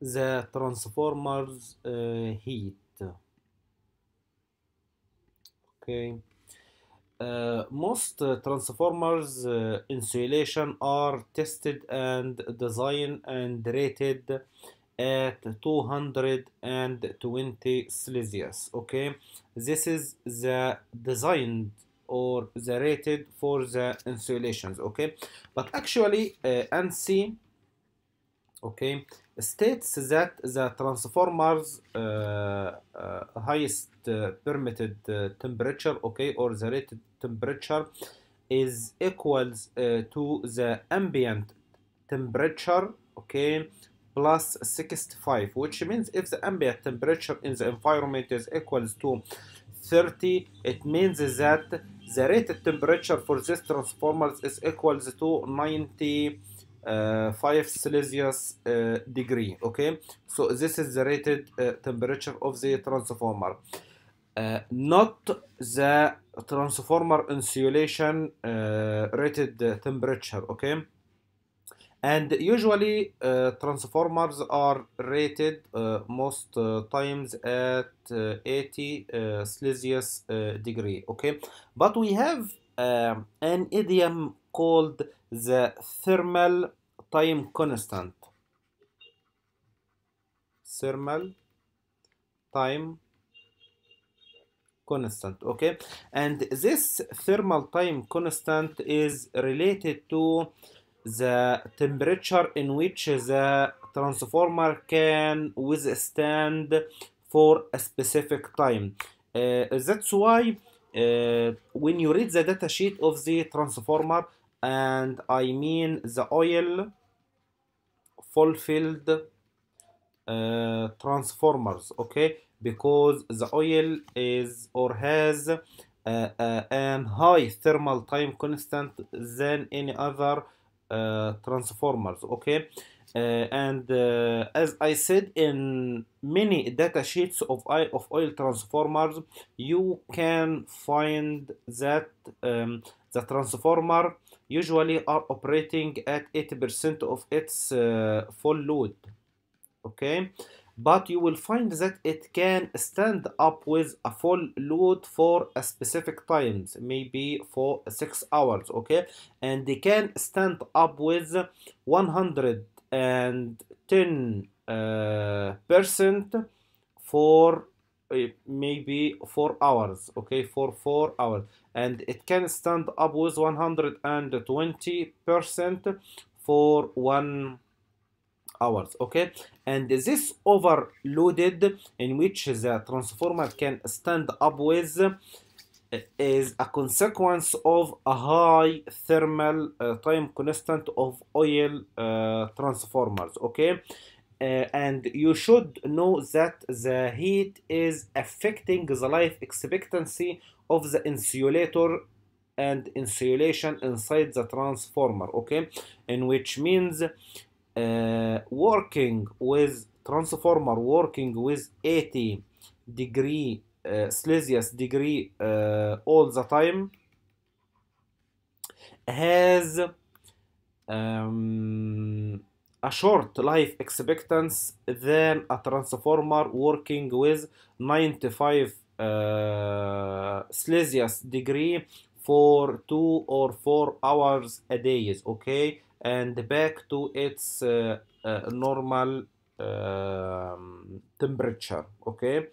the transformers uh, heat. Okay. Uh, most uh, transformers uh, insulation are tested and designed and rated at 220 Celsius. Okay. This is the designed or the rated for the insulations okay. But actually uh, ANSI okay? States that the transformers uh, uh, highest uh, permitted uh, temperature okay or the rated temperature is equals uh, to the ambient temperature okay plus 65 which means if the ambient temperature in the environment is equals to 30 it means that the rated temperature for this transformers is equals to 90 uh, 5 Celsius uh, degree okay? So this is the rated uh, temperature of the transformer. Uh, not the transformer insulation uh, rated temperature okay? And usually transformers are rated most times at uh, 80 uh, Celsius degree okay? But we have an idiom called the thermal time constant. Thermal time constant okay? And this thermal time constant is related to the temperature in which the transformer can withstand for a specific time. Uh, that's why uh, when you read the data sheet of the transformer and I mean the oil fulfilled uh, transformers okay? Because the oil is or has uh, uh, high thermal time constant than any other uh, transformers okay? Uh, and uh, as I said in many data sheets of of oil transformers you can find that um, the transformer usually are operating at 80% of its uh, full load okay? But you will find that it can stand up with a full load for a specific times maybe for six hours okay? And they can stand up with 110 uh, percent for maybe four hours okay? For four hours. And it can stand up with 120 percent for one hours okay? And this overloaded in which the transformer can stand up with is a consequence of a high thermal uh, time constant of oil uh, transformers okay? uh, and you should know that the heat is affecting the life expectancy of the insulator and insulation inside the transformer okay? In which means uh, working with transformer working with 80 degree uh, Celsius degree uh, all the time has um, a short life expectancy than a transformer working with 95 uh, Celsius degree for two or four hours a day okay? And back to its uh, uh, normal um, temperature okay?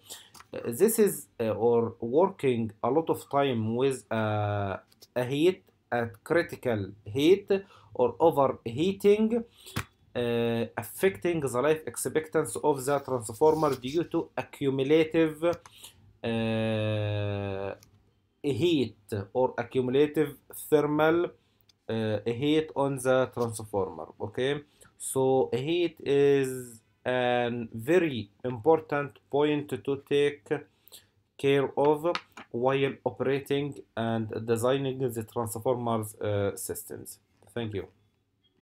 Uh, this is uh, or working a lot of time with uh, a heat at critical heat or overheating uh, affecting the life expectancy of the transformer due to accumulative uh, heat or accumulative thermal uh, heat on the transformer okay? So heat is a very important point to take care of while operating and designing the transformers uh, systems. Thank you